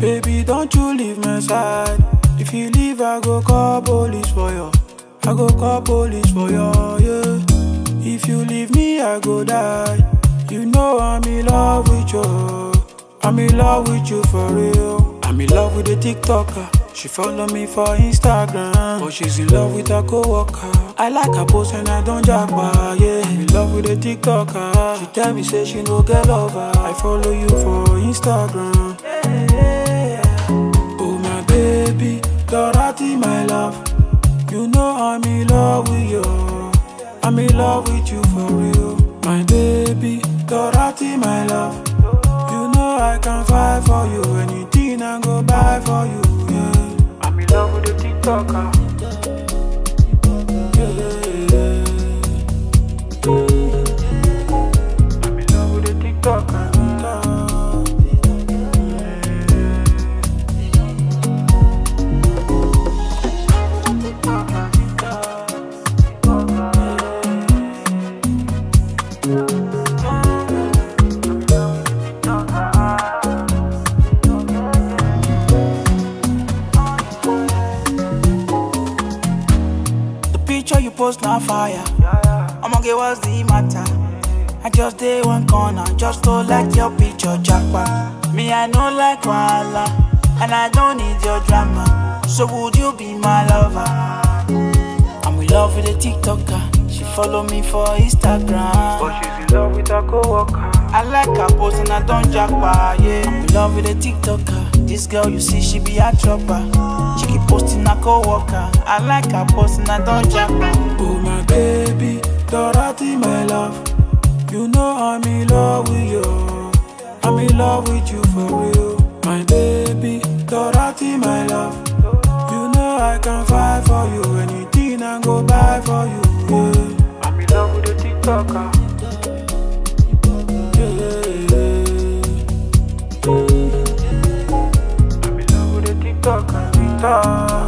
Baby, don't you leave my side. If you leave, I go call police for you. I go call police for you, yeah. If you leave me, I go die. You know I'm in love with you. I'm in love with you for real. I'm in love with the TikToker. She follow me for Instagram, but she's in love with her coworker. I like her post and I don't jackpot, yeah. I'm in love with the TikToker. She tell me say she no get lover. I follow you for Instagram. Oh my baby, Dorothy, my love. You know I'm in love with you. I'm in love with you for real. My baby, Dorothy, my love. You know I can fight for you. Anything I go buy for you. Yeah. I'm in love with the TikToker. Yeah. I'm picture you post na fire. I'ma get what's the matter. I just day one corner, just to like your picture, jackpot. Me, I know like wahala, and I don't need your drama. So would you be my lover? I'm in love with a TikToker. She follow me for Instagram. But she's in love with her coworker. I like her post and I don't jackpot, yeah. I'm in love with a TikToker. This girl you see, she be a chopper. She keep posting her coworker. I like her post and I don't jackpot. Oh my baby, Dorothy, my love. You know I'm in love with you. I'm in love with you for real. My baby, Dorothy, my love. You know I can fight for you. Anything I go buy for you. Yeah. I'm in love with the TikToker. Love